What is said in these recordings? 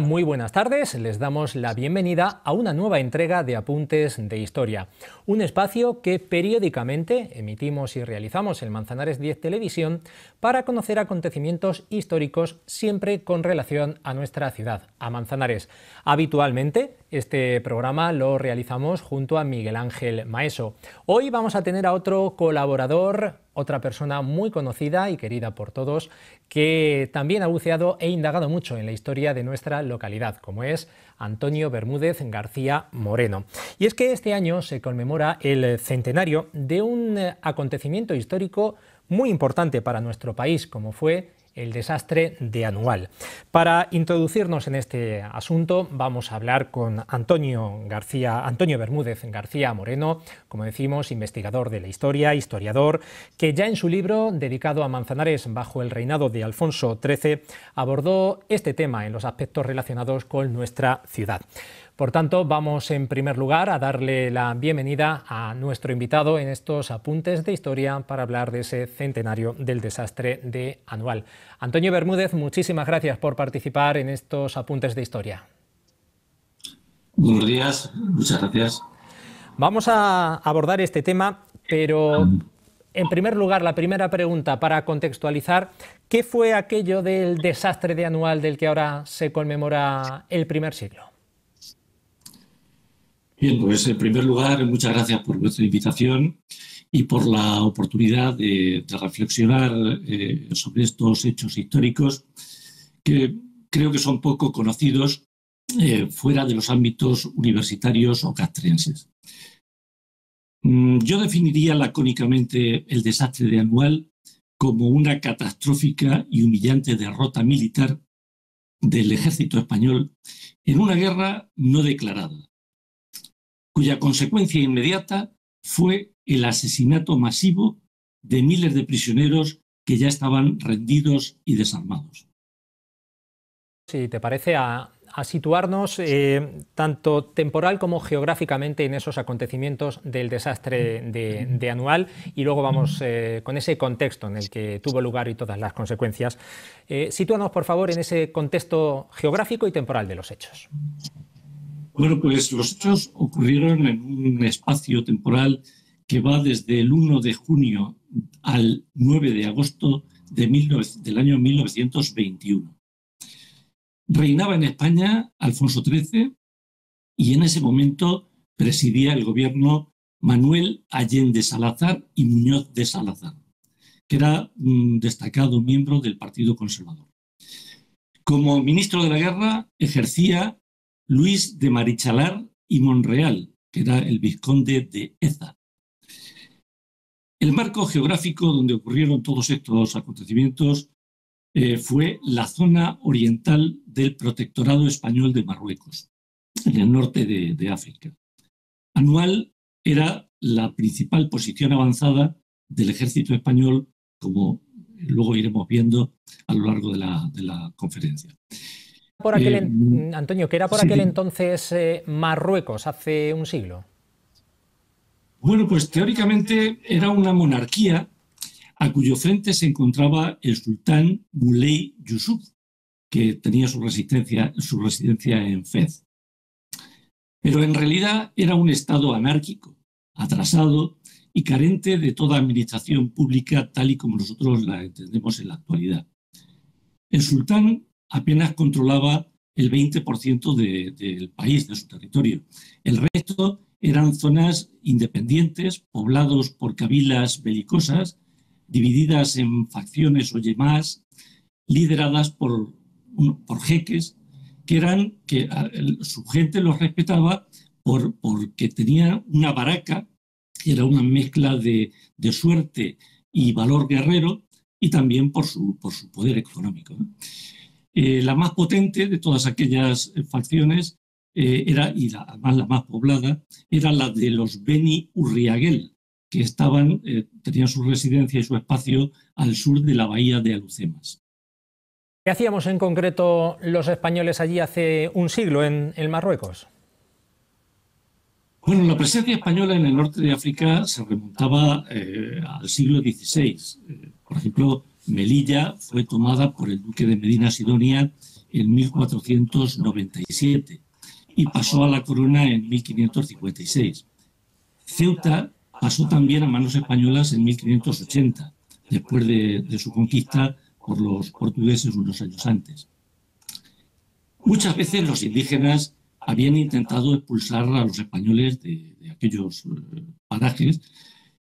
Muy buenas tardes. Les damos la bienvenida a una nueva entrega de Apuntes de Historia, un espacio que periódicamente emitimos y realizamos en Manzanares 10 Televisión para conocer acontecimientos históricos siempre con relación a nuestra ciudad, a Manzanares. Habitualmente este programa lo realizamos junto a Miguel Ángel Maeso. Hoy vamos a tener a otro colaborador otra persona muy conocida y querida por todos, que también ha buceado e indagado mucho en la historia de nuestra localidad, como es Antonio Bermúdez García Moreno. Y es que este año se conmemora el centenario de un acontecimiento histórico muy importante para nuestro país, como fue el desastre de Anual. Para introducirnos en este asunto vamos a hablar con Antonio García, Antonio Bermúdez García Moreno, como decimos, investigador de la historia, historiador, que ya en su libro dedicado a Manzanares bajo el reinado de Alfonso XIII abordó este tema en los aspectos relacionados con nuestra ciudad. Por tanto, vamos en primer lugar a darle la bienvenida a nuestro invitado en estos apuntes de historia para hablar de ese centenario del desastre de Anual. Antonio Bermúdez, muchísimas gracias por participar en estos apuntes de historia. Buenos días, muchas gracias. Vamos a abordar este tema, pero en primer lugar, la primera pregunta para contextualizar, ¿qué fue aquello del desastre de Anual del que ahora se conmemora el primer siglo? Bien, pues en primer lugar, muchas gracias por vuestra invitación y por la oportunidad de, reflexionar eh, sobre estos hechos históricos que creo que son poco conocidos eh, fuera de los ámbitos universitarios o castrenses. Mm, yo definiría lacónicamente el desastre de Anual como una catastrófica y humillante derrota militar del ejército español en una guerra no declarada, cuya consecuencia inmediata fue el asesinato masivo de miles de prisioneros que ya estaban rendidos y desarmados. Si te parece, a, situarnos eh, tanto temporal como geográficamente en esos acontecimientos del desastre de, Anual y luego vamos eh, con ese contexto en el que tuvo lugar y todas las consecuencias. Eh, sitúanos, por favor, en ese contexto geográfico y temporal de los hechos. Bueno, pues los hechos ocurrieron en un espacio temporal que va desde el 1 de junio al 9 de agosto del año 1921. Reinaba en España Alfonso XIII y en ese momento presidía el gobierno Manuel Allende Salazar y Muñoz de Salazar, que era un destacado miembro del Partido Conservador. Como ministro de la Guerra ejercía Luis de Marichalar y Monreal, que era el vizconde de Eza. El marco geográfico donde ocurrieron todos estos acontecimientos eh, fue la zona oriental del protectorado español de Marruecos, en el norte de, África. Anual era la principal posición avanzada del ejército español, como luego iremos viendo a lo largo de la, de la conferencia por aquel, eh, mm, Antonio, ¿qué era por aquel entonces eh, Marruecos hace un siglo? Bueno, pues teóricamente era una monarquía a cuyo frente se encontraba el sultán Muley Yusuf, que tenía su, resistencia, su residencia en Fez. Pero en realidad era un estado anárquico, atrasado y carente de toda administración pública tal y como nosotros la entendemos en la actualidad. El sultán apenas controlaba el 20% del país, de su territorio. El resto eran zonas independientes, poblados por cabilas belicosas, divididas en facciones o yemas, lideradas por, por jeques, que eran que su gente los respetaba por, porque tenía una baraca, que era una mezcla de, de suerte y valor guerrero, y también por su, por su poder económico. Eh, la más potente de todas aquellas eh, facciones eh, era, y la, además la más poblada, era la de los Beni Urriaguel, que estaban, tenían su residencia y su espacio al sur de la bahía de Alucemas. ¿Qué hacíamos en concreto los españoles allí hace un siglo en, en Marruecos? Bueno, la presencia española en el norte de África se remontaba al siglo XVI. por ejemplo, Melilla fue tomada por el duque de Medina Sidonia en 1497 y pasó a la corona en 1556. Ceuta pasó también a manos españolas en 1580, después de, su conquista por los portugueses unos años antes. Muchas veces los indígenas habían intentado expulsar a los españoles de, de aquellos eh, parajes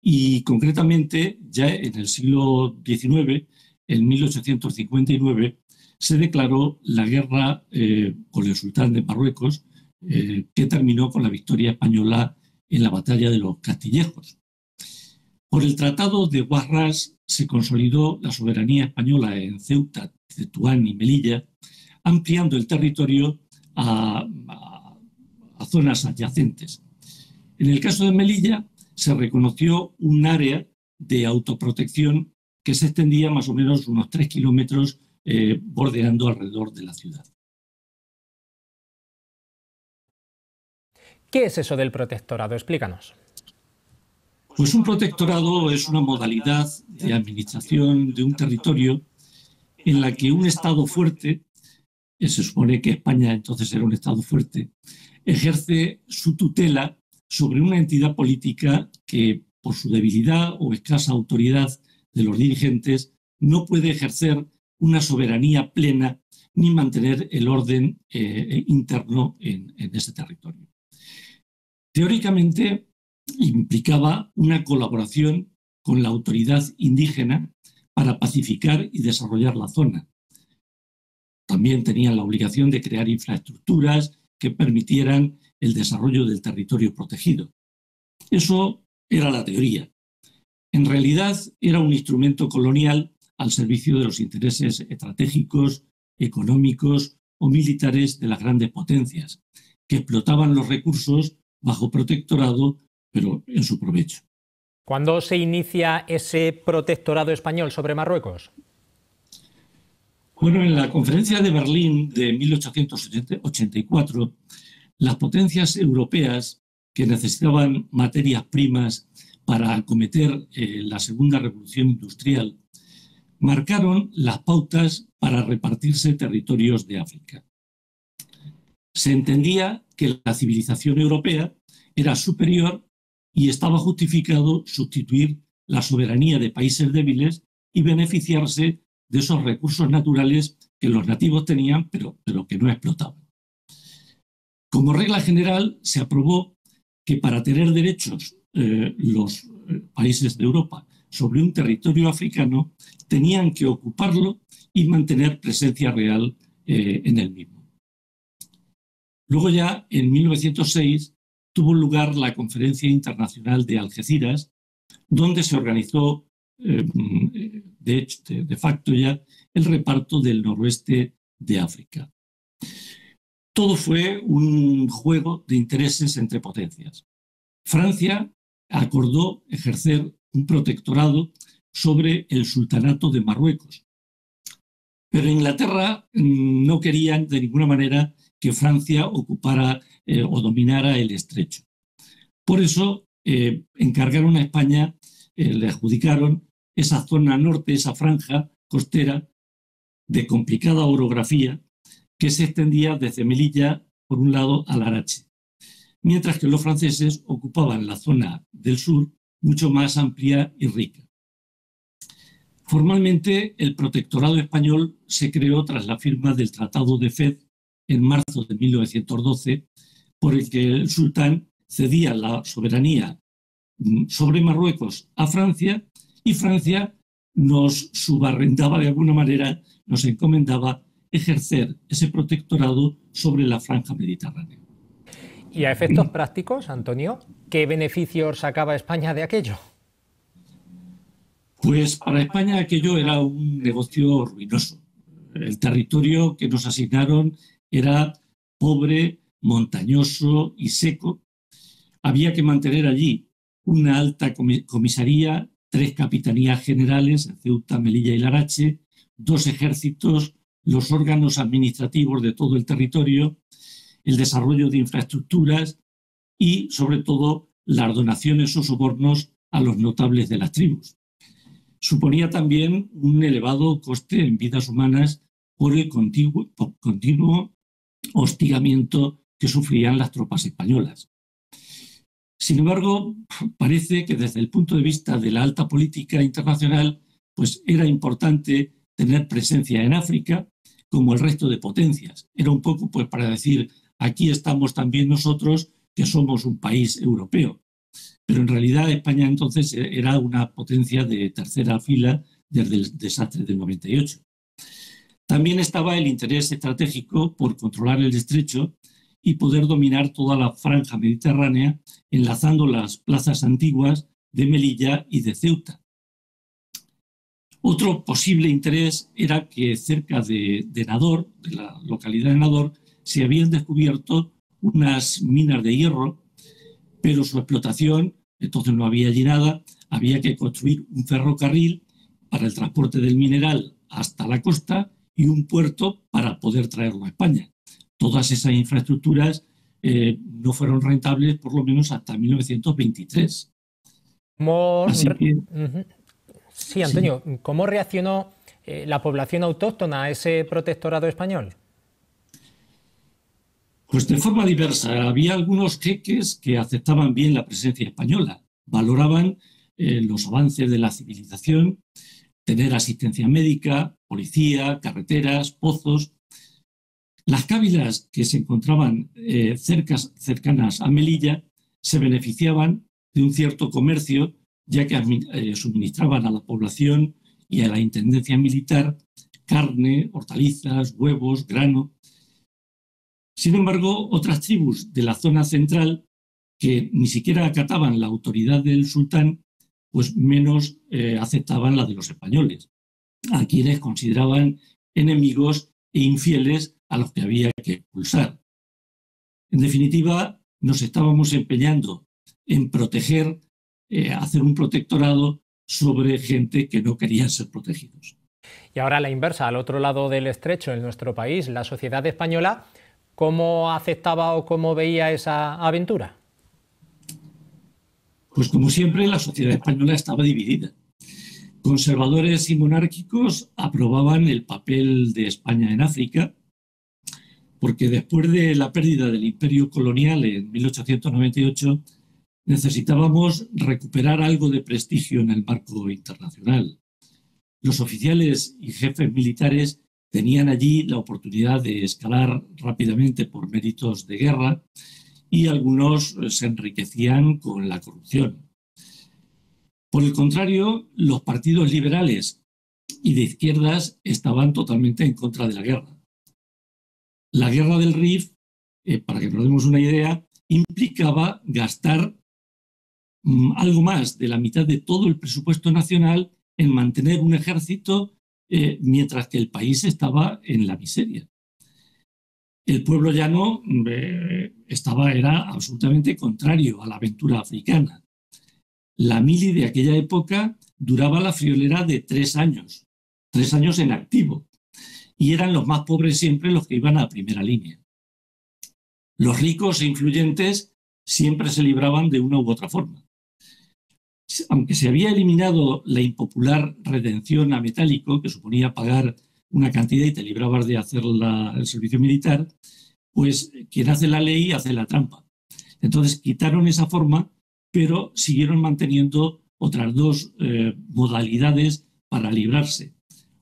y concretamente ya en el siglo XIX, en 1859, se declaró la guerra eh, con el sultán de Marruecos, eh, que terminó con la victoria española en la batalla de los Castillejos. Por el Tratado de Guarras se consolidó la soberanía española en Ceuta, Tetuán y Melilla, ampliando el territorio a, a zonas adyacentes. En el caso de Melilla, se reconoció un área de autoprotección que se extendía más o menos unos tres kilómetros eh, bordeando alrededor de la ciudad. ¿Qué es eso del protectorado? Explícanos. Pues un protectorado es una modalidad de administración de un territorio en la que un Estado fuerte, se supone que España entonces era un Estado fuerte, ejerce su tutela sobre una entidad política que, por su debilidad o escasa autoridad de los dirigentes, no puede ejercer una soberanía plena ni mantener el orden eh, interno en, ese territorio. Teóricamente implicaba una colaboración con la autoridad indígena para pacificar y desarrollar la zona. También tenían la obligación de crear infraestructuras que permitieran el desarrollo del territorio protegido. Eso era la teoría. En realidad era un instrumento colonial al servicio de los intereses estratégicos, económicos o militares de las grandes potencias, que explotaban los recursos bajo protectorado, pero en su provecho. ¿Cuándo se inicia ese protectorado español sobre Marruecos? Bueno, en la conferencia de Berlín de 1884, las potencias europeas que necesitaban materias primas para acometer eh, la segunda revolución industrial marcaron las pautas para repartirse territorios de África. Se entendía que la civilización europea era superior y estaba justificado sustituir la soberanía de países débiles y beneficiarse de esos recursos naturales que los nativos tenían, pero, pero que no explotaban. Como regla general, se aprobó que para tener derechos eh, los eh, países de Europa sobre un territorio africano tenían que ocuparlo y mantener presencia real eh, en el mismo. Luego ya, en 1906, tuvo lugar la Conferencia Internacional de Algeciras, donde se organizó, de, hecho, de facto ya, el reparto del noroeste de África. Todo fue un juego de intereses entre potencias. Francia acordó ejercer un protectorado sobre el sultanato de Marruecos. Pero Inglaterra mm, no quería de ninguna manera que Francia ocupara eh, o dominara el estrecho. Por eso eh, encargaron a España, eh, le adjudicaron esa zona norte, esa franja costera de complicada orografía que se extendía desde Melilla, por un lado, al Arache mientras que los franceses ocupaban la zona del sur mucho más amplia y rica. Formalmente, el protectorado español se creó tras la firma del Tratado de Fez en marzo de 1912, por el que el sultán cedía la soberanía mm, sobre Marruecos a Francia y Francia nos subarrendaba de alguna manera, nos encomendaba ejercer ese protectorado sobre la franja mediterránea. Y a efectos prácticos, Antonio, ¿qué beneficios sacaba España de aquello? Pues para España aquello era un negocio ruinoso. El territorio que nos asignaron era pobre, montañoso y seco. Había que mantener allí una alta comisaría, tres capitanías generales, Ceuta, Melilla y Larache, dos ejércitos, los órganos administrativos de todo el territorio el desarrollo de infraestructuras y, sobre todo, las donaciones o sobornos a los notables de las tribus. Suponía también un elevado coste en vidas humanas por el continuo, hostigamiento que sufrían las tropas españolas. Sin embargo, parece que desde el punto de vista de la alta política internacional, pues era importante tener presencia en África como el resto de potencias. Era un poco pues para decir, aquí estamos también nosotros que somos un país europeo. Pero en realidad España entonces era una potencia de tercera fila desde el desastre del 98. También estaba el interés estratégico por controlar el estrecho y poder dominar toda la franja mediterránea, enlazando las plazas antiguas de Melilla y de Ceuta. Otro posible interés era que cerca de, Nador, de la localidad de Nador, se habían descubierto unas minas de hierro, pero su explotación, entonces no había allí nada, había que construir un ferrocarril para el transporte del mineral hasta la costa y un puerto para poder traerlo a España. Todas esas infraestructuras eh, no fueron rentables por lo menos hasta 1923. Sí, Antonio, ¿cómo reaccionó eh, la población autóctona a ese protectorado español? Pues de forma diversa. Había algunos jeques que aceptaban bien la presencia española, valoraban eh, los avances de la civilización, tener asistencia médica, policía, carreteras, pozos. Las cávilas que se encontraban eh, cercanas a Melilla se beneficiaban de un cierto comercio, ya que eh, suministraban a la población y a la intendencia militar carne, hortalizas, huevos, grano. Sin embargo, otras tribus de la zona central, que ni siquiera acataban la autoridad del sultán, pues menos eh, aceptaban la de los españoles, a quienes consideraban enemigos e infieles a los que había que expulsar. En definitiva, nos estábamos empeñando en proteger, eh, hacer un protectorado sobre gente que no quería ser protegidos. Y ahora la inversa, al otro lado del estrecho, en nuestro país, la sociedad española, ¿cómo aceptaba o cómo veía esa aventura? Pues como siempre, la sociedad española estaba dividida. Conservadores y monárquicos aprobaban el papel de España en África, porque después de la pérdida del imperio colonial en 1898, necesitábamos recuperar algo de prestigio en el marco internacional. Los oficiales y jefes militares tenían allí la oportunidad de escalar rápidamente por méritos de guerra y algunos se enriquecían con la corrupción. Por el contrario, los partidos liberales y de izquierdas estaban totalmente en contra de la guerra. La guerra del RIF, eh, para que nos demos una idea, implicaba gastar algo más de la mitad de todo el presupuesto nacional en mantener un ejército eh, mientras que el país estaba en la miseria el pueblo llano eh, estaba, era absolutamente contrario a la aventura africana. La mili de aquella época duraba la friolera de tres años, tres años en activo, y eran los más pobres siempre los que iban a primera línea. Los ricos e influyentes siempre se libraban de una u otra forma. Aunque se había eliminado la impopular redención a metálico, que suponía pagar una cantidad y te librabas de hacer el servicio militar, pues quien hace la ley hace la trampa. Entonces quitaron esa forma, pero siguieron manteniendo otras dos eh, modalidades para librarse.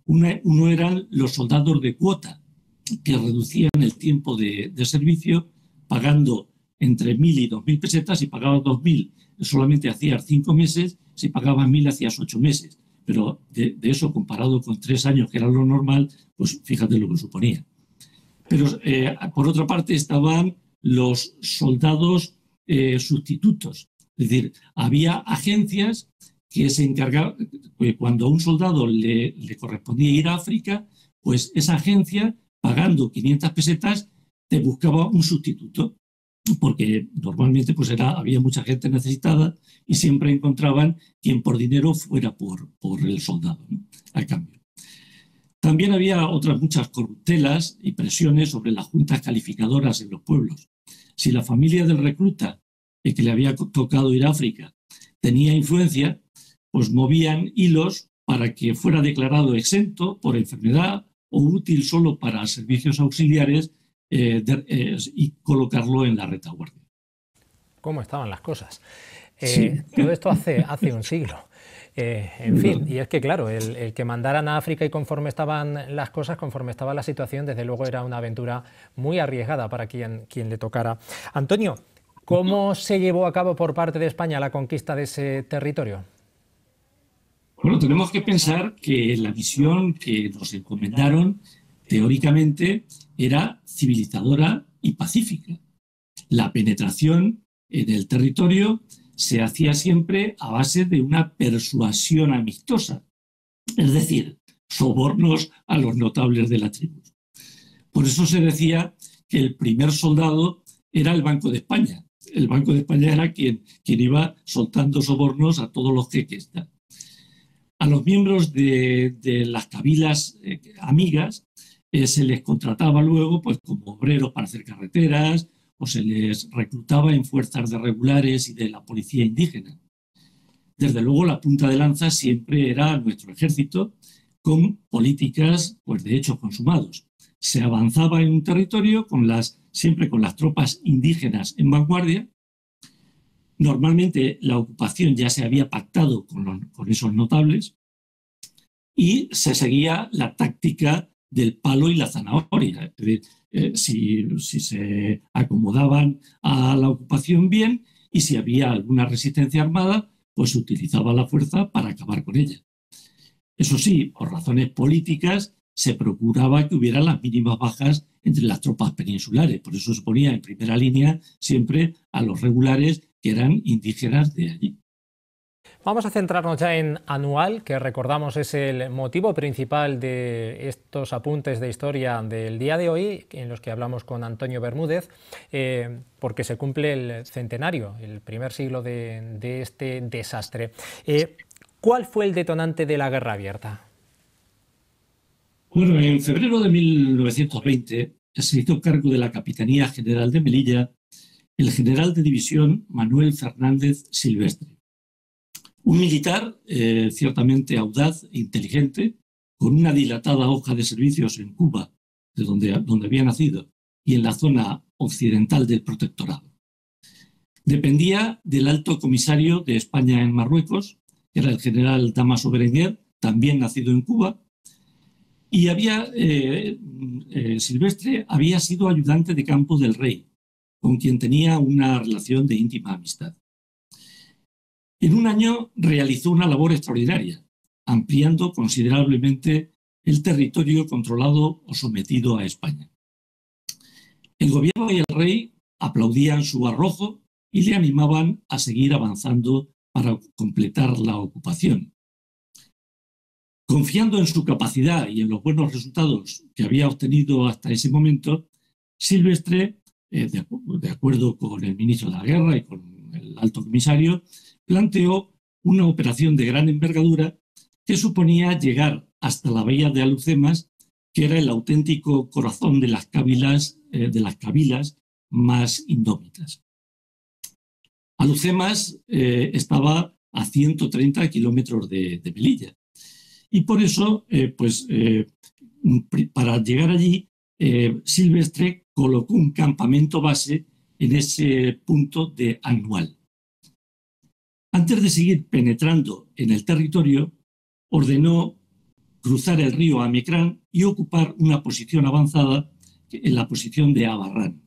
uno eran los soldados de cuota, que reducían el tiempo de, servicio pagando entre mil y dos mil pesetas. Si pagabas dos mil, solamente hacías cinco meses. Si pagabas mil, hacías ocho meses pero de, eso comparado con tres años, que era lo normal, pues fíjate lo que suponía. Pero eh, por otra parte estaban los soldados eh, sustitutos, es decir, había agencias que se encargaban, cuando a un soldado le correspondía ir a África, pues esa agencia, pagando 500 pesetas, te buscaba un sustituto porque normalmente pues era, había mucha gente necesitada y siempre encontraban quien por dinero fuera por, por el soldado, al cambio. También había otras muchas corruptelas y presiones sobre las juntas calificadoras en los pueblos. Si la familia del recluta, el que le había tocado ir a África, tenía influencia, pues movían hilos para que fuera declarado exento por enfermedad o útil solo para servicios auxiliares eh, y colocarlo en la retaguardia. ¿Cómo estaban las cosas? Eh, todo esto hace, hace un siglo. Eh, en fin, y es que claro, el, que mandaran a África y conforme estaban las cosas, conforme estaba la situación, desde luego era una aventura muy arriesgada para quien, quien le tocara. Antonio, ¿cómo se llevó a cabo por parte de España la conquista de ese territorio? Bueno, tenemos que pensar que la visión que nos encomendaron teóricamente era civilizadora y pacífica. La penetración en el territorio se hacía siempre a base de una persuasión amistosa, es decir, sobornos a los notables de la tribu. Por eso se decía que el primer soldado era el Banco de España. El Banco de España era quien, quien iba soltando sobornos a todos los que están. A los miembros de, las cabilas eh, amigas eh, se les contrataba luego pues, como obreros para hacer carreteras, o se les reclutaba en fuerzas de regulares y de la policía indígena. Desde luego, la punta de lanza siempre era nuestro ejército, con políticas, pues de hecho, consumados. Se avanzaba en un territorio con las, siempre con las tropas indígenas en vanguardia. Normalmente la ocupación ya se había pactado con, con esos notables y se seguía la táctica del palo y la zanahoria. Es decir, eh, si, se acomodaban a la ocupación bien y si había alguna resistencia armada, pues utilizaba la fuerza para acabar con ella. Eso sí, por razones políticas, se procuraba que hubiera las mínimas bajas entre las tropas peninsulares. Por eso se ponía en primera línea siempre a los regulares que eran indígenas de allí. Vamos a centrarnos ya en anual, que recordamos es el motivo principal de estos apuntes de historia del día de hoy, en los que hablamos con Antonio Bermúdez, eh, porque se cumple el centenario, el primer siglo de, este desastre. Eh, ¿Cuál fue el detonante de la guerra abierta? Bueno, en febrero de 1920 se hizo cargo de la Capitanía General de Melilla el general de división Manuel Fernández Silvestre. Un militar eh, ciertamente audaz e inteligente, con una dilatada hoja de servicios en Cuba, de donde, había nacido, y en la zona occidental del protectorado. Dependía del alto comisario de España en Marruecos, que era el general Damaso Berenguer, también nacido en Cuba, y había, eh, eh, Silvestre había sido ayudante de campo del rey, con quien tenía una relación de íntima amistad. En un año realizó una labor extraordinaria, ampliando considerablemente el territorio controlado o sometido a España. El gobierno y el rey aplaudían su arrojo y le animaban a seguir avanzando para completar la ocupación. Confiando en su capacidad y en los buenos resultados que había obtenido hasta ese momento, Silvestre, eh, de acuerdo con el ministro de la Guerra y con el alto comisario, planteó una operación de gran envergadura que suponía llegar hasta la bahía de Alucemas, que era el auténtico corazón de las cabilas, eh, de las más indómitas. Alucemas eh, estaba a 130 kilómetros de, Melilla. Y por eso, eh, pues, para llegar allí, Silvestre colocó un campamento base en ese punto de Anual. Antes de seguir penetrando en el territorio, ordenó cruzar el río Amicrán y ocupar una posición avanzada en la posición de Abarrán,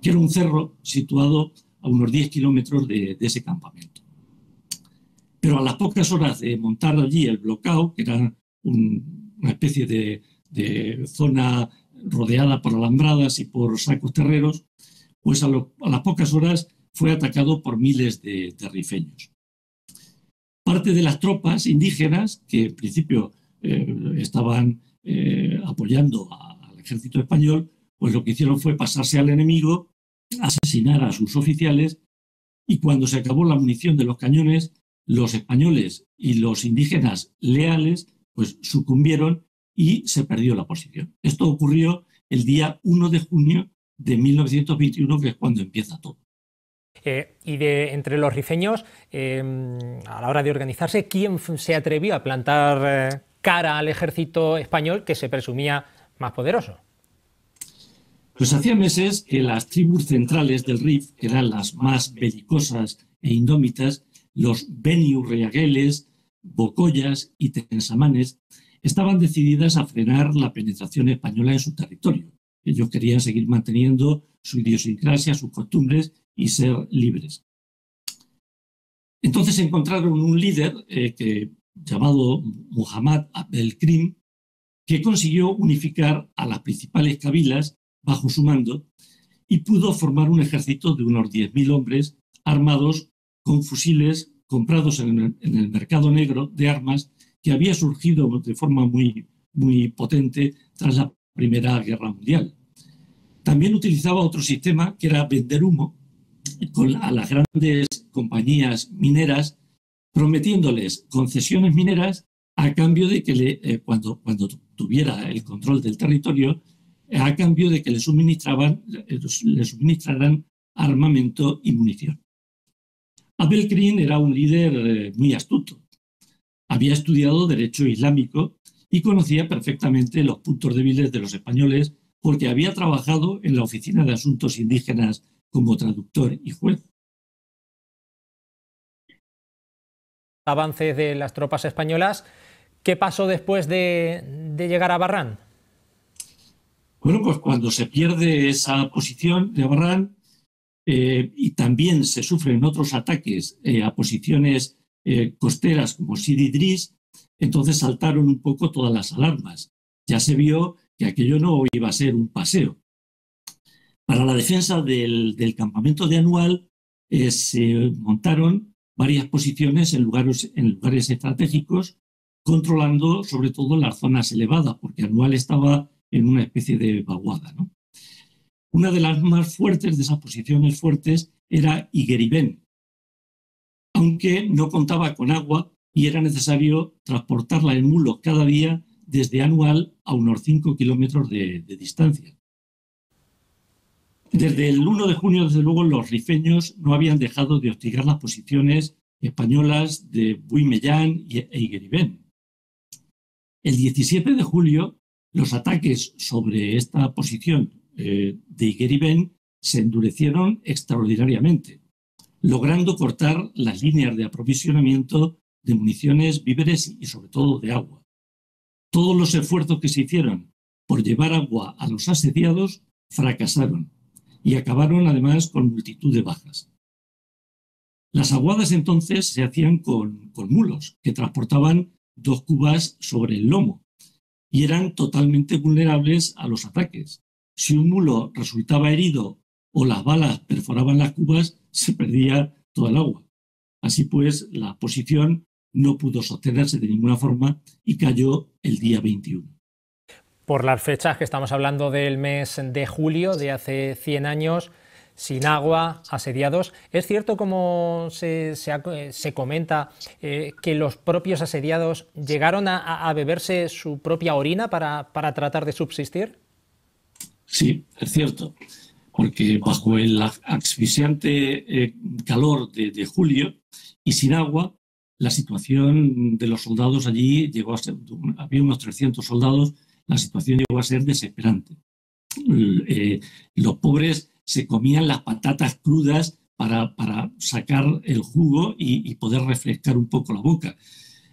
que era un cerro situado a unos 10 kilómetros de, ese campamento. Pero a las pocas horas de montar allí el bloqueo, que era una especie de, zona rodeada por alambradas y por sacos terreros, pues a las pocas horas fue atacado por miles de, rifeños. Parte de las tropas indígenas, que en principio eh, estaban eh, apoyando al ejército español, pues lo que hicieron fue pasarse al enemigo, asesinar a sus oficiales y cuando se acabó la munición de los cañones, los españoles y los indígenas leales pues sucumbieron y se perdió la posición. Esto ocurrió el día 1 de junio de 1921, que es cuando empieza todo. Eh, y de entre los rifeños, em, a la hora de organizarse, ¿quién se atrevió a plantar eh, cara al ejército español que se presumía más poderoso. Pues hacía meses que las tribus centrales del Rif, que eran las más belicosas e indómitas, los Beni Reagueles, Bocoyas y Tensamanes, estaban decididas a frenar la penetración española en su territorio. Ellos querían seguir manteniendo su idiosincrasia, sus costumbres y ser libres. Entonces encontraron un líder eh, que, llamado Muhammad Abdelkrim, que consiguió unificar a las principales cabilas bajo su mando y pudo formar un ejército de unos 10.000 hombres armados con fusiles comprados en el, mercado negro de armas que había surgido de forma muy, muy potente tras la Primera Guerra Mundial. También utilizaba otro sistema que era vender humo con, a las grandes compañías mineras, prometiéndoles concesiones mineras a cambio de que le, eh, cuando, cuando tuviera el control del territorio, a cambio de que le, suministraban, eh, le suministraran armamento y munición. Abel Green era un líder eh, muy astuto. Había estudiado Derecho Islámico y conocía perfectamente los puntos débiles de los españoles porque había trabajado en la Oficina de Asuntos Indígenas como traductor y juez. Avance de las tropas españolas. ¿Qué pasó después de, llegar a Barran? Bueno, pues cuando se pierde esa posición de Barran eh, y también se sufren otros ataques eh, a posiciones eh, costeras como Sidi Idris, entonces saltaron un poco todas las alarmas. Ya se vio que aquello no iba a ser un paseo. Para la defensa del, campamento de Anual se montaron varias posiciones en lugares, en lugares estratégicos, controlando sobre todo las zonas elevadas, porque Anual estaba en una especie de vaguada. Una de las más fuertes de esas posiciones fuertes era Igueribén, aunque no contaba con agua y era necesario transportarla en mulos cada día desde Anual a unos 5 kilómetros de, distancia. Desde el 1 de junio, desde luego, los rifeños no habían dejado de hostigar las posiciones españolas de Buimellán e Igueribén. El 17 de julio, los ataques sobre esta posición eh, de Igueribén se endurecieron extraordinariamente, logrando cortar las líneas de aprovisionamiento de municiones, víveres y sobre todo de agua. Todos los esfuerzos que se hicieron por llevar agua a los asediados fracasaron y acabaron además con multitud de bajas. Las aguadas entonces se hacían con, mulos que transportaban dos cubas sobre el lomo y eran totalmente vulnerables a los ataques. Si un mulo resultaba herido o las balas perforaban las cubas, se perdía toda el agua. Así pues, la posición no pudo sostenerse de ninguna forma y cayó el día 21 por las fechas que estamos hablando del mes de julio de hace 100 años, sin agua, asediados. Es cierto, como se, comenta, eh, que los propios asediados llegaron a, beberse su propia orina para, tratar de subsistir. Sí, es cierto, porque bajo el asfixiante eh, calor de, julio y sin agua, la situación de los soldados allí llegó a ser, había unos 300 soldados la situación llegó a ser desesperante. Eh, los pobres se comían las patatas crudas para, para sacar el jugo y, poder refrescar un poco la boca.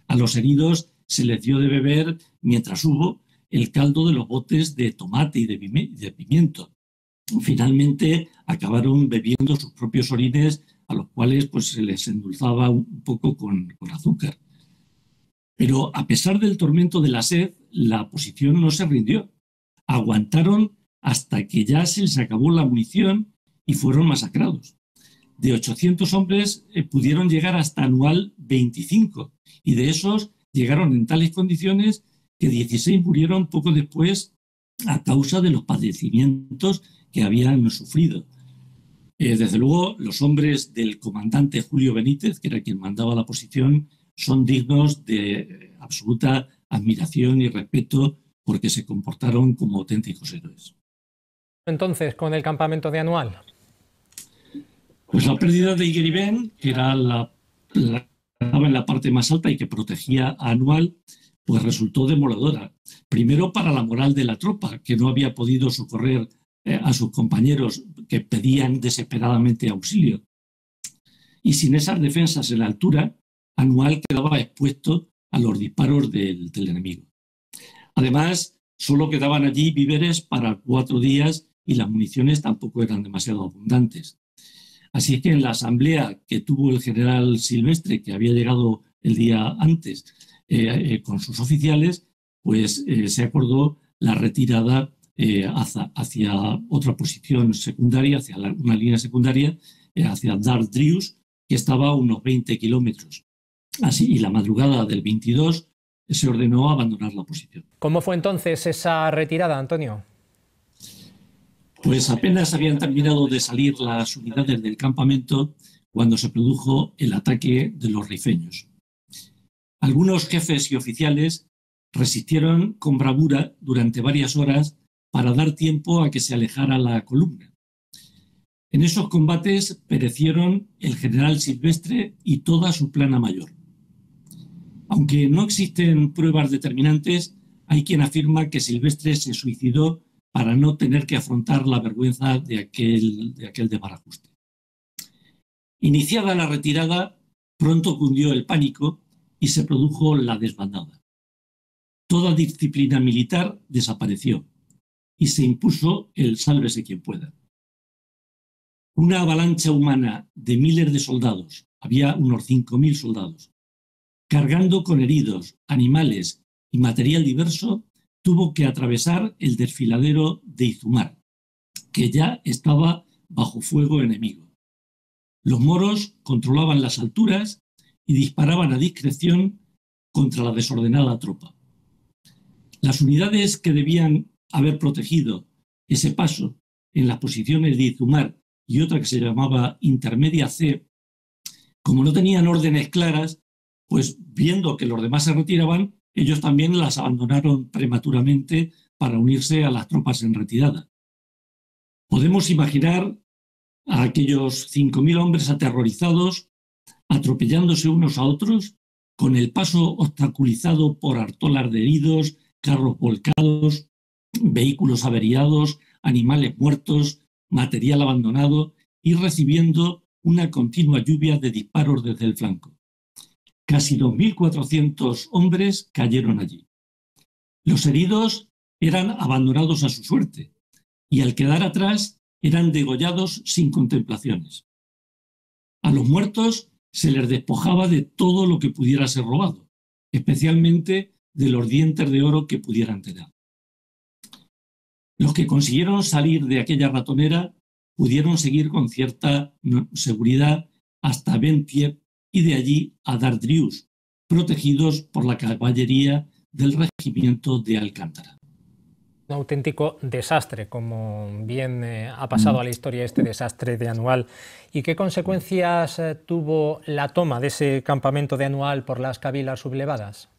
A los heridos se les dio de beber, mientras hubo, el caldo de los botes de tomate y de, pimiento. Finalmente acabaron bebiendo sus propios orines, a los cuales pues, se les endulzaba un poco con, con azúcar. Pero a pesar del tormento de la sed, la posición no se rindió. Aguantaron hasta que ya se les acabó la munición y fueron masacrados. De 800 hombres eh, pudieron llegar hasta anual 25 y de esos llegaron en tales condiciones que 16 murieron poco después a causa de los padecimientos que habían sufrido. Eh, desde luego, los hombres del comandante Julio Benítez, que era quien mandaba la posición, son dignos de absoluta admiración y respeto porque se comportaron como auténticos héroes. Entonces, con el campamento de Anual. Pues la pérdida de Igueribén, que era la, estaba en la parte más alta y que protegía a Anual, pues resultó demoledora. Primero para la moral de la tropa, que no había podido socorrer eh, a sus compañeros que pedían desesperadamente auxilio. Y sin esas defensas en la altura, Anual quedaba expuesto a los disparos del, enemigo. Además, solo quedaban allí víveres para cuatro días y las municiones tampoco eran demasiado abundantes. Así que en la asamblea que tuvo el general Silvestre, que había llegado el día antes eh, eh, con sus oficiales, pues eh, se acordó la retirada hacia, hacia, otra posición secundaria, hacia una línea secundaria, hacia Dardrius, que estaba a unos 20 kilómetros. Así, y la madrugada del 22 se ordenó abandonar la posición. ¿Cómo fue entonces esa retirada, Antonio? Pues apenas habían terminado de salir las unidades del campamento cuando se produjo el ataque de los rifeños. Algunos jefes y oficiales resistieron con bravura durante varias horas para dar tiempo a que se alejara la columna. En esos combates perecieron el general Silvestre y toda su plana mayor. Aunque no existen pruebas determinantes, hay quien afirma que Silvestre se suicidó para no tener que afrontar la vergüenza de aquel, de aquel desbarajuste. Iniciada la retirada, pronto cundió el pánico y se produjo la desbandada. Toda disciplina militar desapareció y se impuso el sálvese quien pueda. Una avalancha humana de miles de soldados, había unos 5.000 soldados, cargando con heridos, animales y material diverso, tuvo que atravesar el desfiladero de Izumar, que ya estaba bajo fuego enemigo. Los moros controlaban las alturas y disparaban a discreción contra la desordenada tropa. Las unidades que debían haber protegido ese paso en las posiciones de Izumar y otra que se llamaba Intermedia C, como no tenían órdenes claras, pues viendo que los demás se retiraban, ellos también las abandonaron prematuramente para unirse a las tropas en retirada. Podemos imaginar a aquellos 5.000 hombres aterrorizados atropellándose unos a otros, con el paso obstaculizado por artolas de heridos, carros volcados, vehículos averiados, animales muertos, material abandonado y recibiendo una continua lluvia de disparos desde el flanco. Casi 2.400 hombres cayeron allí. Los heridos eran abandonados a su suerte y al quedar atrás eran degollados sin contemplaciones. A los muertos se les despojaba de todo lo que pudiera ser robado, especialmente de los dientes de oro que pudieran tener. Los que consiguieron salir de aquella ratonera pudieron seguir con cierta seguridad hasta Bentiep y de allí a Dardrius, protegidos por la caballería del regimiento de Alcántara un auténtico desastre, como bien eh, ha pasado a la historia este desastre de Anual. ¿Y qué consecuencias eh, tuvo la toma de ese campamento de Anual por las cabilas sublevadas?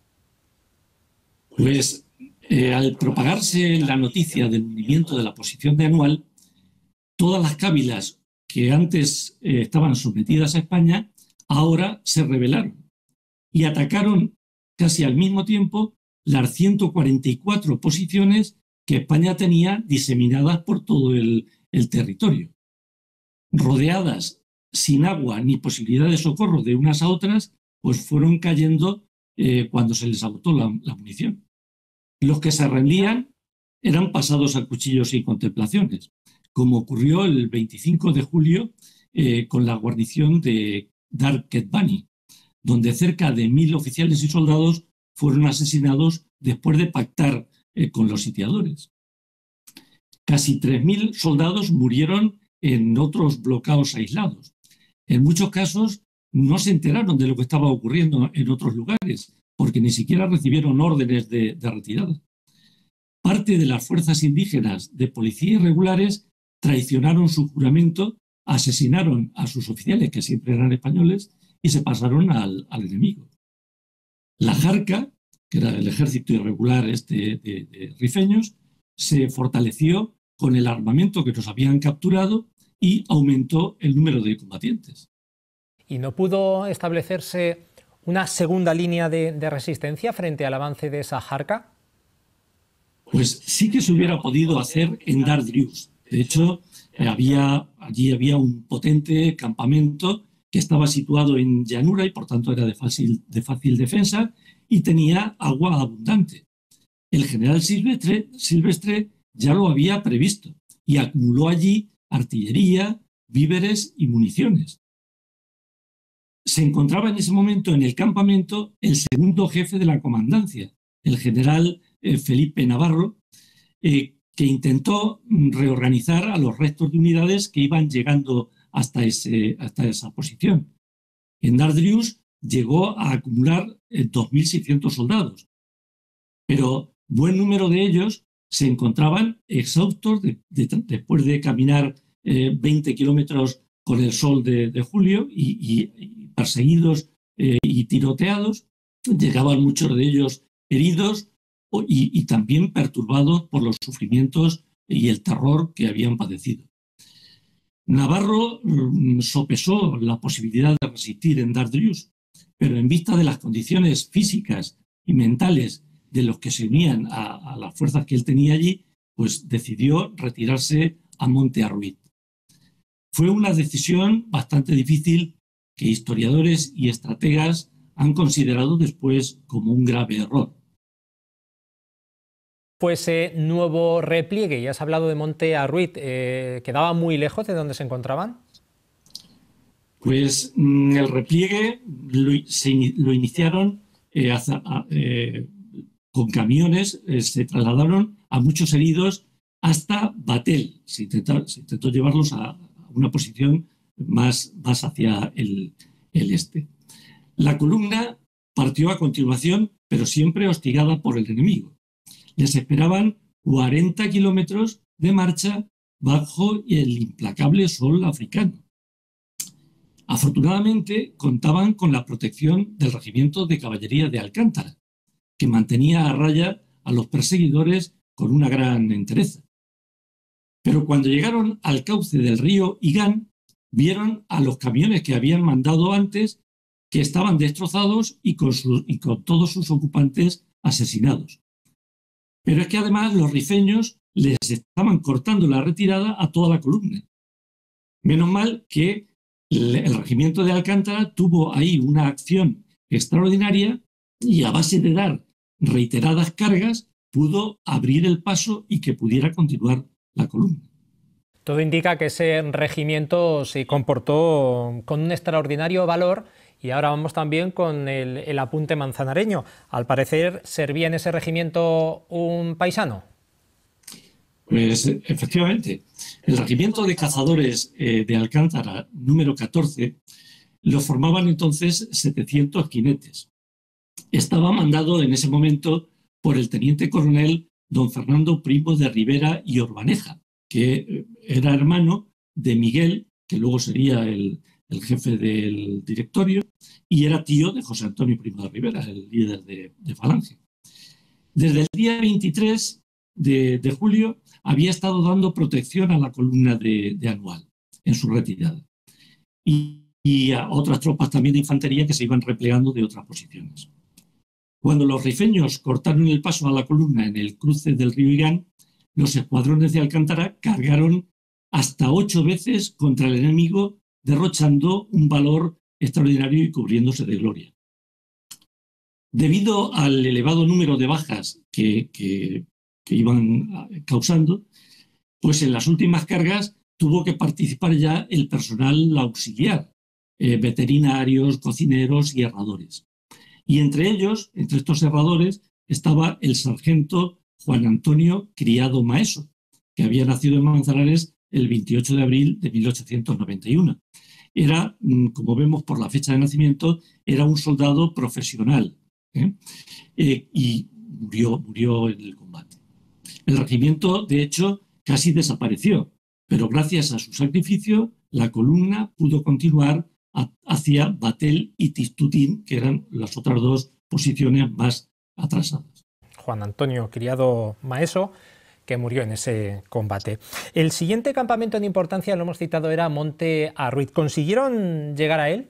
Pues eh, al propagarse la noticia del hundimiento de la posición de Anual, todas las cábilas que antes estaban sometidas a España, ahora se rebelaron y atacaron casi al mismo tiempo las 144 posiciones que España tenía diseminadas por todo el, territorio. Rodeadas sin agua ni posibilidad de socorro de unas a otras, pues fueron cayendo eh, cuando se les agotó la, munición. Los que se rendían eran pasados a cuchillos y contemplaciones, como ocurrió el 25 de julio eh, con la guarnición de Bani, donde cerca de mil oficiales y soldados fueron asesinados después de pactar eh, con los sitiadores. Casi 3.000 soldados murieron en otros bloqueos aislados. En muchos casos no se enteraron de lo que estaba ocurriendo en otros lugares, porque ni siquiera recibieron órdenes de, de retirada. Parte de las fuerzas indígenas de policía irregulares traicionaron su juramento, asesinaron a sus oficiales, que siempre eran españoles, y se pasaron al, enemigo. La Jarca, que era el ejército irregular este de, rifeños, se fortaleció con el armamento que nos habían capturado y aumentó el número de combatientes. ¿Y no pudo establecerse una segunda línea de, resistencia frente al avance de esa jarca? Pues sí que se hubiera podido hacer en Dardrius. De hecho, había, allí había un potente campamento que estaba situado en llanura y por tanto era de fácil, de fácil defensa y tenía agua abundante. El general Silvestre, Silvestre ya lo había previsto y acumuló allí artillería, víveres y municiones. Se encontraba en ese momento en el campamento el segundo jefe de la comandancia, el general eh, Felipe Navarro, eh, que intentó reorganizar a los restos de unidades que iban llegando hasta, ese, hasta esa posición. En Dardrius llegó a acumular 2.600 eh, soldados, pero buen número de ellos se encontraban exhaustos después de caminar 20 kilómetros con el sol de, julio y, perseguidos eh, y tiroteados. Llegaban muchos de ellos heridos y, también perturbados por los sufrimientos y el terror que habían padecido. Navarro mm, sopesó la posibilidad de resistir en Dardrius, pero en vista de las condiciones físicas y mentales de los que se unían a, las fuerzas que él tenía allí, pues decidió retirarse a Monte Arruit. Fue una decisión bastante difícil que historiadores y estrategas han considerado después como un grave error. Pues ese nuevo repliegue, ya has hablado de Monte Arruit, eh, ¿quedaba muy lejos de donde se encontraban? Pues mm, el repliegue lo, iniciaron eh, eh, con camiones, se trasladaron a muchos heridos hasta Batel. Se intentó, llevarlos a, una posición más, más hacia el este. La columna partió a continuación, pero siempre hostigada por el enemigo les esperaban 40 kilómetros de marcha bajo el implacable sol africano. Afortunadamente contaban con la protección del regimiento de caballería de Alcántara, que mantenía a raya a los perseguidores con una gran entereza. Pero cuando llegaron al cauce del río Igán, vieron a los camiones que habían mandado antes que estaban destrozados y con, y con todos sus ocupantes asesinados. Pero es que además los rifeños les estaban cortando la retirada a toda la columna. Menos mal que el regimiento de Alcántara tuvo ahí una acción extraordinaria y a base de dar reiteradas cargas pudo abrir el paso y que pudiera continuar la columna. Todo indica que ese regimiento se comportó con un extraordinario valor y ahora vamos también con el, apunte manzanareño. Al parecer, ¿servía en ese regimiento un paisano? Pues efectivamente, el regimiento de cazadores eh, de Alcántara número 14 lo formaban entonces 700 jinetes. Estaba mandado en ese momento por el teniente coronel don Fernando Primo de Rivera y Orbaneja, que eh, era hermano de Miguel, que luego sería el, el jefe del directorio, y era tío de José Antonio Primo de Rivera, el líder de, Falange. Desde el día 23 de, julio había estado dando protección a la columna de, Anual en su retirada y, a otras tropas también de infantería que se iban replegando de otras posiciones. Cuando los rifeños cortaron el paso a la columna en el cruce del río Irán, los escuadrones de Alcántara cargaron hasta ocho veces contra el enemigo derrochando un valor extraordinario y cubriéndose de gloria. Debido al elevado número de bajas que, iban ah, causando, pues en las últimas cargas tuvo que participar ya el personal auxiliar, eh, veterinarios, cocineros y herradores. Y entre ellos, entre estos herradores, estaba el sargento Juan Antonio Criado Maeso, que había nacido en Manzanares el 28 de abril de 1891. Era, mm, como vemos por la fecha de nacimiento, era un soldado profesional ¿eh? Eh, y murió, murió en el combate. El regimiento, de hecho, casi desapareció, pero gracias a su sacrificio, la columna pudo continuar hacia Batel y Tistutín, que eran las otras dos posiciones más atrasadas. Juan Antonio Criado Maeso que murió en ese combate. El siguiente campamento en importancia, lo hemos citado, era Monte Arruiz. ¿Consiguieron llegar a él?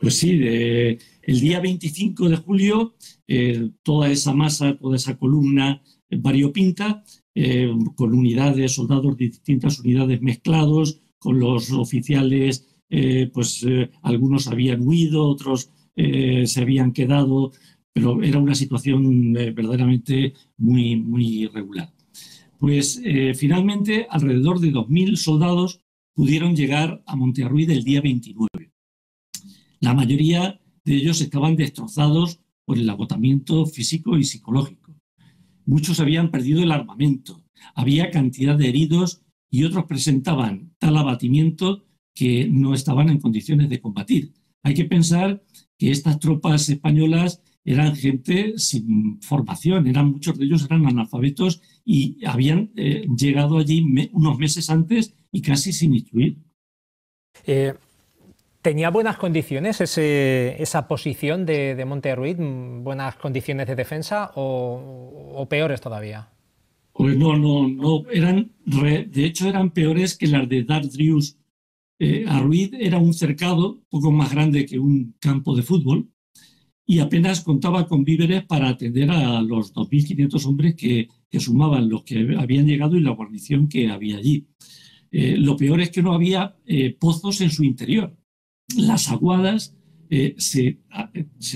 Pues sí, El día 25 de julio, eh, toda esa masa, toda esa columna variopinta, eh, con unidades, soldados de distintas unidades mezclados, con los oficiales, eh, pues algunos habían huido, otros se habían quedado, pero era una situación verdaderamente muy, muy irregular. Pues finalmente alrededor de 2.000 soldados pudieron llegar a Montearruid el día 29. La mayoría de ellos estaban destrozados por el agotamiento físico y psicológico. Muchos habían perdido el armamento, había cantidad de heridos y otros presentaban tal abatimiento que no estaban en condiciones de combatir. Hay que pensar que estas tropas españolas eran gente sin formación, eran muchos de ellos eran analfabetos y habían eh, llegado allí unos meses antes y casi sin instruir. Eh, ¿Tenía buenas condiciones esa posición de, de Monterruid? ¿Buenas condiciones de defensa o, peores todavía? Pues no, no, no. Eran, de hecho, eran peores que las de Dardrius. Eh, Arruid era un cercado poco más grande que un campo de fútbol y apenas contaba con víveres para atender a los 2.500 hombres que, sumaban los que habían llegado y la guarnición que había allí. Eh, lo peor es que no había eh, pozos en su interior las aguadas eh, se,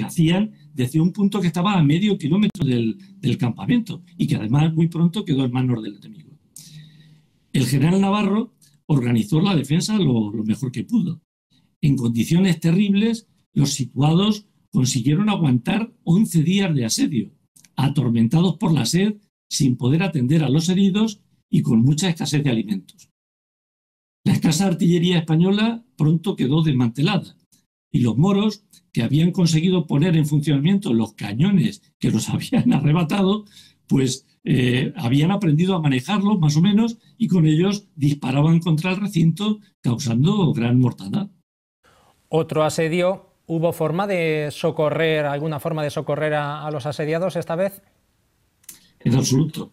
hacían desde un punto que estaba a medio kilómetro del, campamento y que además muy pronto quedó en manos del enemigo. El general Navarro organizó la defensa lo mejor que pudo. En condiciones terribles, los situados consiguieron aguantar 11 días de asedio, atormentados por la sed, sin poder atender a los heridos y con mucha escasez de alimentos. La escasa artillería española pronto quedó desmantelada y los moros, que habían conseguido poner en funcionamiento los cañones que los habían arrebatado, pues eh, habían aprendido a manejarlos más o menos y con ellos disparaban contra el recinto causando gran mortandad. Otro asedio, ¿hubo forma de socorrer, alguna forma de socorrer a, los asediados esta vez? En absoluto.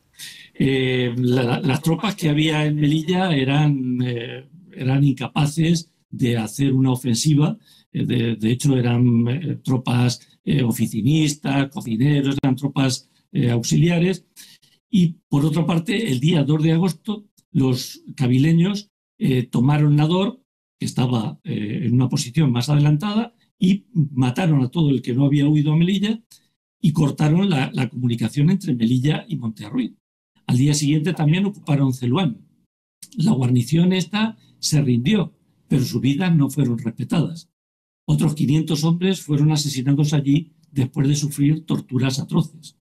Eh, las tropas que había en Melilla eran, eh, eran incapaces de hacer una ofensiva. Eh, de, hecho, eran tropas oficinistas, cocineros, eran tropas auxiliares. Y por otra parte, el día 2 de agosto, los cabileños tomaron Nador, que estaba en una posición más adelantada, y mataron a todo el que no había huido a Melilla y cortaron la, comunicación entre Melilla y Montearruid. Al día siguiente también ocuparon Celuán. La guarnición esta se rindió, pero sus vidas no fueron respetadas. Otros 500 hombres fueron asesinados allí después de sufrir torturas atroces.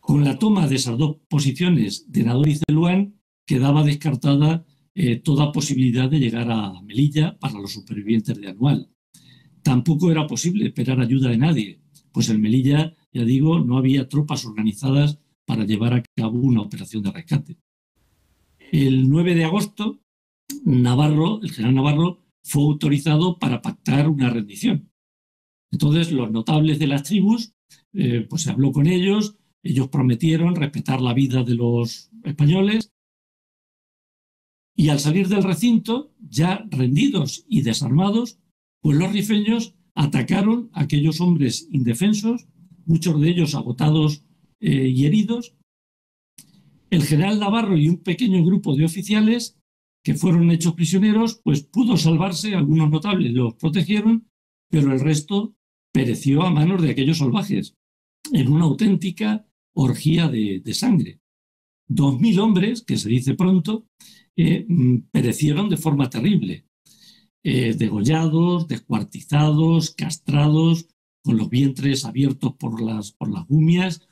Con la toma de esas dos posiciones de Nador y Celuán, quedaba descartada eh, toda posibilidad de llegar a Melilla para los supervivientes de Anual. Tampoco era posible esperar ayuda de nadie, pues en Melilla, ya digo, no había tropas organizadas para llevar a cabo una operación de rescate. El 9 de agosto, Navarro, el general Navarro, fue autorizado para pactar una rendición. Entonces, los notables de las tribus, eh, pues se habló con ellos, ellos prometieron respetar la vida de los españoles y al salir del recinto, ya rendidos y desarmados, pues los rifeños atacaron a aquellos hombres indefensos, muchos de ellos agotados eh, y heridos. El general Navarro y un pequeño grupo de oficiales que fueron hechos prisioneros, pues pudo salvarse, algunos notables los protegieron, pero el resto pereció a manos de aquellos salvajes, en una auténtica orgía de, sangre. Dos mil hombres, que se dice pronto, eh, mm, perecieron de forma terrible, eh, degollados, descuartizados, castrados, con los vientres abiertos por las, por las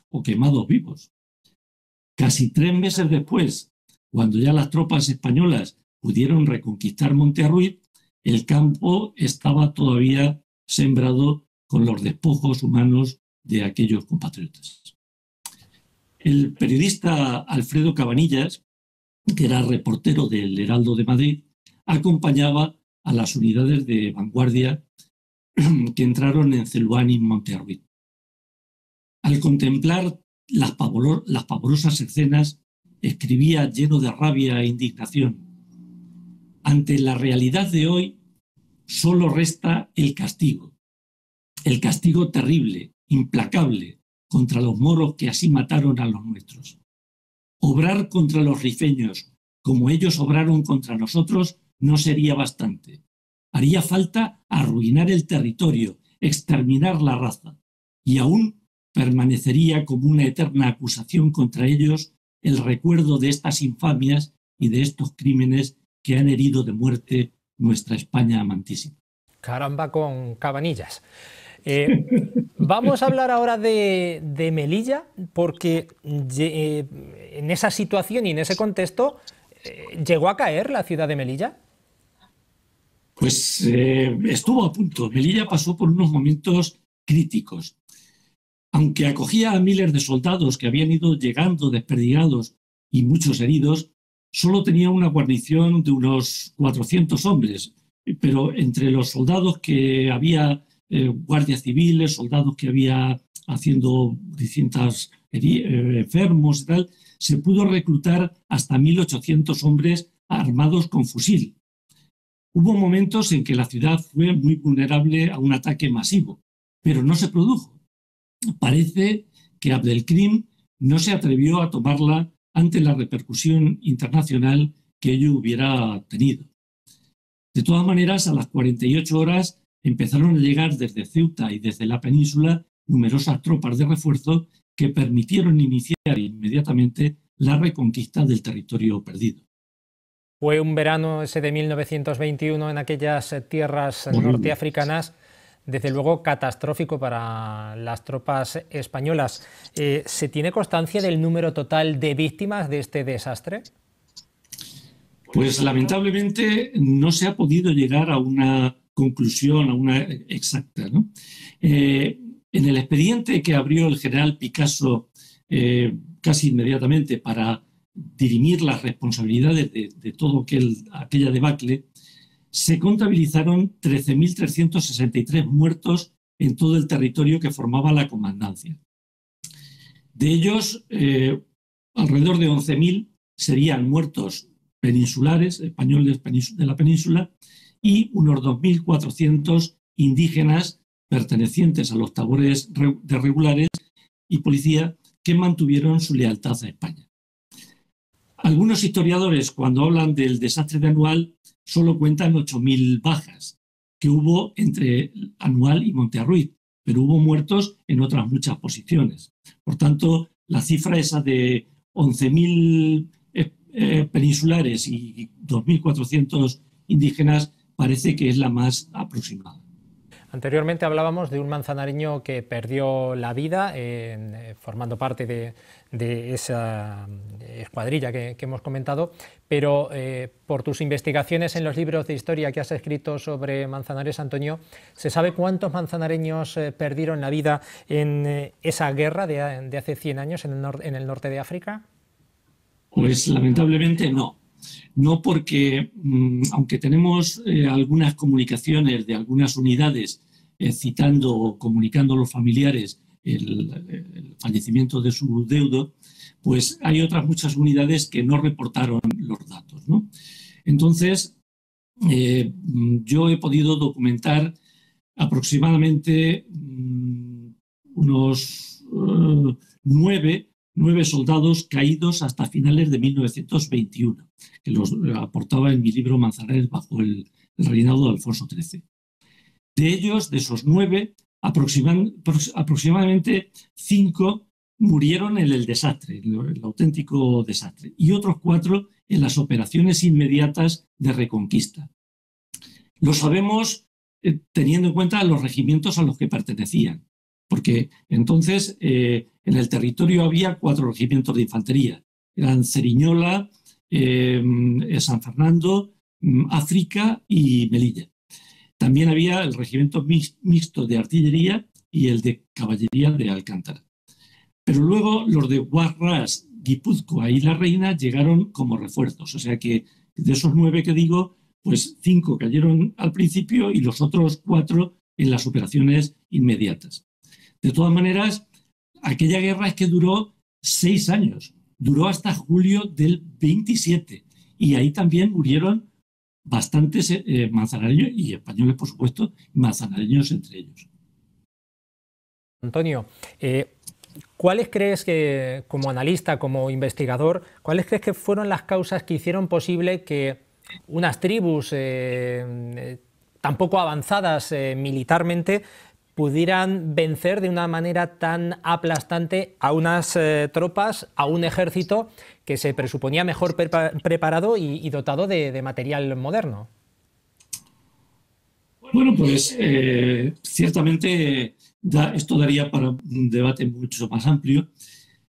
o quemados vivos. Casi tres meses después, cuando ya las tropas españolas pudieron reconquistar Montearruid, el campo estaba todavía sembrado con los despojos humanos de aquellos compatriotas. El periodista Alfredo Cabanillas, que era reportero del Heraldo de Madrid, acompañaba a las unidades de vanguardia que entraron en Celuán y Montearruid. Al contemplar las, pavorosas escenas, escribía lleno de rabia e indignación. Ante la realidad de hoy, solo resta el castigo. el castigo terrible, implacable, contra los moros que así mataron a los nuestros. Obrar contra los rifeños, como ellos obraron contra nosotros, no sería bastante. Haría falta arruinar el territorio, exterminar la raza, y aún permanecería como una eterna acusación contra ellos el recuerdo de estas infamias y de estos crímenes que han herido de muerte nuestra España amantísima. Caramba con cabanillas. Eh, vamos a hablar ahora de, Melilla, porque eh, en esa situación y en ese contexto eh, llegó a caer la ciudad de Melilla. Pues estuvo a punto. Melilla pasó por unos momentos críticos. Aunque acogía a miles de soldados que habían ido llegando desperdigados y muchos heridos, solo tenía una guarnición de unos 400 hombres, pero entre los soldados que había, eh, guardias civiles, soldados que había haciendo distintas eh, enfermos y se pudo reclutar hasta 1.800 hombres armados con fusil. Hubo momentos en que la ciudad fue muy vulnerable a un ataque masivo, pero no se produjo. Parece que Abdelkrim no se atrevió a tomarla ante la repercusión internacional que ello hubiera tenido. De todas maneras, a las 48 horas empezaron a llegar desde Ceuta y desde la península numerosas tropas de refuerzo que permitieron iniciar inmediatamente la reconquista del territorio perdido. Fue un verano ese de 1921 en aquellas tierras norteafricanas desde luego catastrófico para las tropas españolas. Eh, ¿Se tiene constancia del número total de víctimas de este desastre? Pues lamentablemente no se ha podido llegar a una conclusión, a una exacta. Eh, en el expediente que abrió el general Picasso eh, casi inmediatamente para dirimir las responsabilidades de, todo aquel, aquella debacle, se contabilizaron 13.363 muertos en todo el territorio que formaba la comandancia. De ellos, eh, alrededor de 11.000 serían muertos peninsulares, españoles de la península, y unos 2.400 indígenas pertenecientes a los tabores de regulares y policía que mantuvieron su lealtad a España. Algunos historiadores, cuando hablan del desastre de Anual, solo cuentan 8.000 bajas que hubo entre Anual y Montearruiz, pero hubo muertos en otras muchas posiciones. Por tanto, la cifra esa de 11.000 eh, eh, peninsulares y 2.400 indígenas parece que es la más aproximada. Anteriormente hablábamos de un manzanareño que perdió la vida eh, formando parte de, esa eh, escuadrilla que, hemos comentado, pero eh, por tus investigaciones en los libros de historia que has escrito sobre Manzanares Antonio, ¿se sabe cuántos manzanareños perdieron la vida en esa guerra de, hace 100 años en el, norte de África? Pues lamentablemente no. No porque, mm, aunque tenemos algunas comunicaciones de algunas unidades citando o comunicando a los familiares el, fallecimiento de su deudo, pues hay otras muchas unidades que no reportaron los datos. Entonces, eh, yo he podido documentar aproximadamente mm, unos eh, nueve, soldados caídos hasta finales de 1921, que los aportaba en mi libro Manzanares bajo el, el reinado de Alfonso XIII. De ellos, de esos nueve, aproximadamente cinco murieron en el desastre, el auténtico desastre, y otros cuatro en las operaciones inmediatas de reconquista. Lo sabemos eh, teniendo en cuenta los regimientos a los que pertenecían, porque entonces eh, en el territorio había cuatro regimientos de infantería. Eran Ceriñola, eh, San Fernando, mm, África y Melilla. También había el regimiento mixto de artillería y el de caballería de Alcántara. Pero luego los de Guarras, Guipúzcoa y La Reina llegaron como refuerzos. O sea que de esos nueve que digo, pues cinco cayeron al principio y los otros cuatro en las operaciones inmediatas. De todas maneras, aquella guerra es que duró seis años, duró hasta julio del 27 y ahí también murieron bastantes eh, manzanareños y españoles, por supuesto, manzanareños entre ellos. Antonio, eh, ¿cuáles crees que, como analista, como investigador, cuáles crees que fueron las causas que hicieron posible que unas tribus eh, tan poco avanzadas militarmente pudieran vencer de una manera tan aplastante a unas eh, tropas, a un ejército que se presuponía mejor preparado y, dotado de, material moderno. Bueno, pues eh, ciertamente esto daría para un debate mucho más amplio,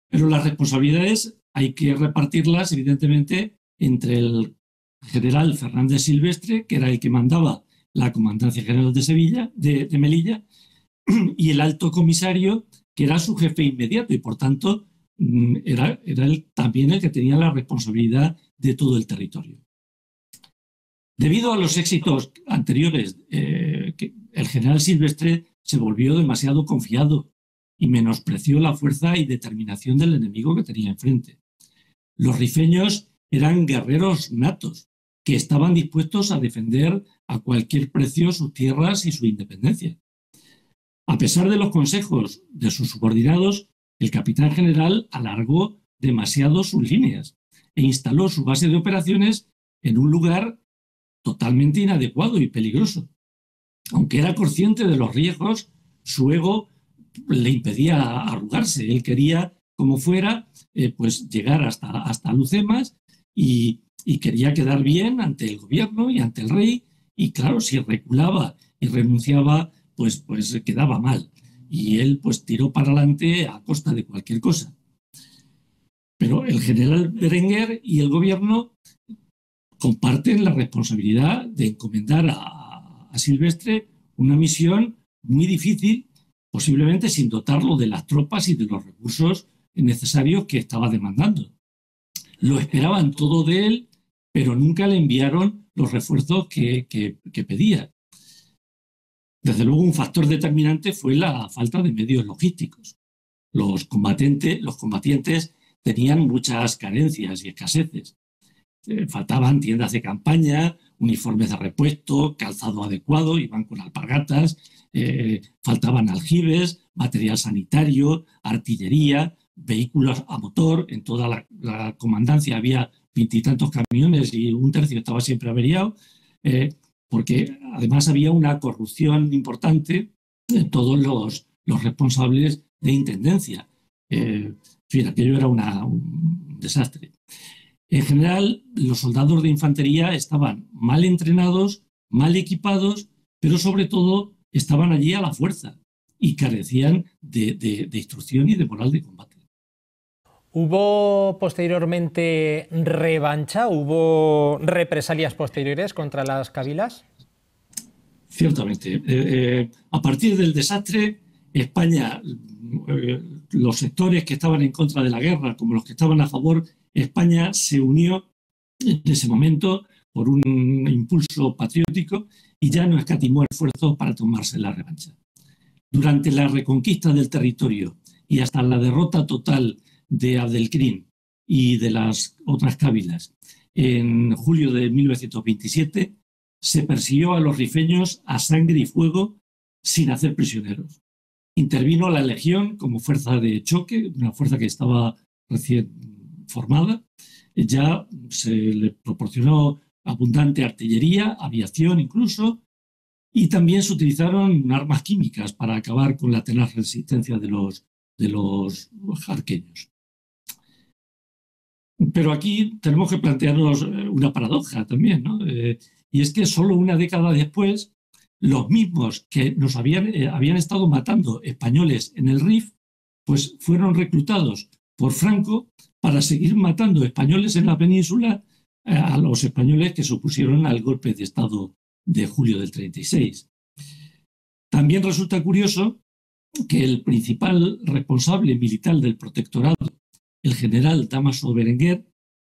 pero las responsabilidades hay que repartirlas, evidentemente, entre el general Fernández Silvestre, que era el que mandaba la Comandancia General de Sevilla, de Melilla, y el alto comisario, que era su jefe inmediato y por tanto mm, era, también el que tenía la responsabilidad de todo el territorio. Debido a los éxitos anteriores, eh, el general Silvestre se volvió demasiado confiado y menospreció la fuerza y determinación del enemigo que tenía enfrente. Los rifeños eran guerreros natos que estaban dispuestos a defender a cualquier precio sus tierras y su independencia. A pesar de los consejos de sus subordinados, el capitán general alargó demasiado sus líneas e instaló su base de operaciones en un lugar totalmente inadecuado y peligroso. Aunque era consciente de los riesgos, su ego le impedía arrugarse. Él quería, como fuera, eh, pues llegar hasta, hasta Lucemas y, y quería quedar bien ante el gobierno y ante el rey. Y claro, si reculaba y renunciaba pues, pues quedaba mal. Y él pues tiró para adelante a costa de cualquier cosa. Pero el general Berenguer y el gobierno comparten la responsabilidad de encomendar a, a Silvestre una misión muy difícil, posiblemente sin dotarlo de las tropas y de los recursos necesarios que estaba demandando. Lo esperaban todo de él, pero nunca le enviaron los refuerzos que, que, que pedía. Desde luego, un factor determinante fue la falta de medios logísticos. Los, combatientes tenían muchas carencias y escaseces. Eh, faltaban tiendas de campaña, uniformes de repuesto, calzado adecuado, iban con alpargatas, eh, faltaban aljibes, material sanitario, artillería, vehículos a motor. En toda la, comandancia había veintitantos camiones y un tercio estaba siempre averiado. Eh, porque además había una corrupción importante en todos los, responsables de intendencia. Eh, en fin, aquello era un desastre. En general, los soldados de infantería estaban mal entrenados, mal equipados, pero sobre todo estaban allí a la fuerza y carecían de instrucción y de moral de combate. ¿Hubo posteriormente revancha? ¿Hubo represalias posteriores contra las cabilas? Ciertamente. Eh, eh, a partir del desastre, España, eh, los sectores que estaban en contra de la guerra, como los que estaban a favor, España se unió en ese momento por un impulso patriótico y ya no escatimó esfuerzos para tomarse la revancha. Durante la reconquista del territorio y hasta la derrota total de Abdelkrim y de las otras cábilas. En julio de 1927 se persiguió a los rifeños a sangre y fuego sin hacer prisioneros. Intervino la Legión como fuerza de choque, una fuerza que estaba recién formada. Ya se le proporcionó abundante artillería, aviación incluso, y también se utilizaron armas químicas para acabar con la tenaz resistencia de los, de los jarqueños. Pero aquí tenemos que plantearnos eh, una paradoja también, ¿no? Eh, y es que solo una década después, los mismos que nos habían, eh, habían estado matando españoles en el RIF, pues fueron reclutados por Franco para seguir matando españoles en la península a los españoles que se opusieron al golpe de Estado de julio del 36. También resulta curioso que el principal responsable militar del protectorado el general Damaso Berenguer,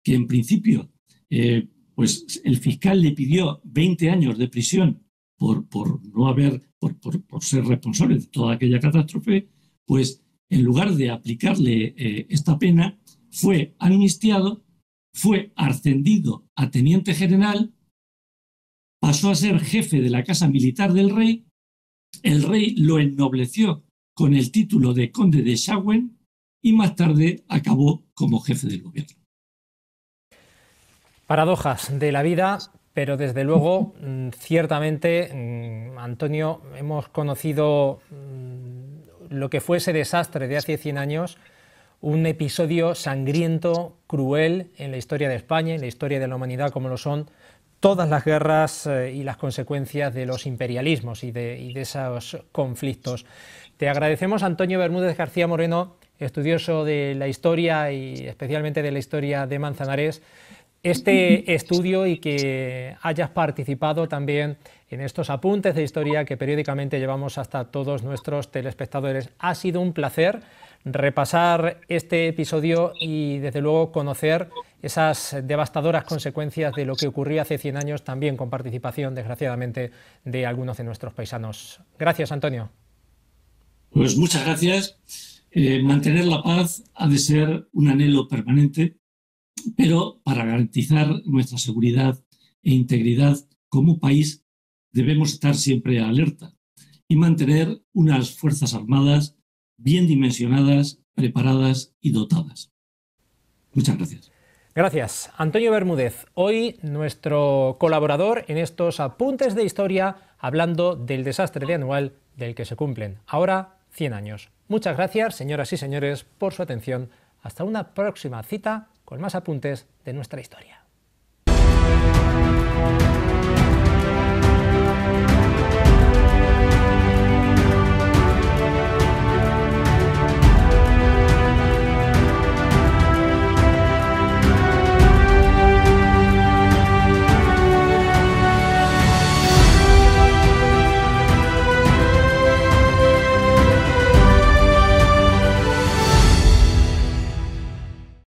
que en principio eh, pues el fiscal le pidió 20 años de prisión por, por no haber, por, por, ser responsable de toda aquella catástrofe, pues en lugar de aplicarle eh, esta pena, fue amnistiado, fue ascendido a teniente general, pasó a ser jefe de la Casa Militar del Rey, el rey lo ennobleció con el título de conde de Schawen y más tarde acabó como jefe del gobierno. Paradojas de la vida, pero desde luego, mm, ciertamente, mm, Antonio, hemos conocido mm, lo que fue ese desastre de hace 100 años, un episodio sangriento, cruel en la historia de España, en la historia de la humanidad, como lo son todas las guerras eh, y las consecuencias de los imperialismos y de, esos conflictos. Te agradecemos, Antonio Bermúdez García Moreno, estudioso de la historia y especialmente de la historia de Manzanares, este estudio y que hayas participado también en estos apuntes de historia que periódicamente llevamos hasta todos nuestros telespectadores. Ha sido un placer repasar este episodio y desde luego conocer esas devastadoras consecuencias de lo que ocurrió hace 100 años, también con participación, desgraciadamente, de algunos de nuestros paisanos. Gracias, Antonio. Pues muchas gracias. Eh, mantener la paz ha de ser un anhelo permanente, pero para garantizar nuestra seguridad e integridad como país debemos estar siempre alerta y mantener unas Fuerzas Armadas bien dimensionadas, preparadas y dotadas. Muchas gracias. Gracias. Antonio Bermúdez, hoy nuestro colaborador en estos apuntes de historia hablando del desastre de anual del que se cumplen ahora 100 años. Muchas gracias, señoras y señores, por su atención. Hasta una próxima cita con más apuntes de nuestra historia.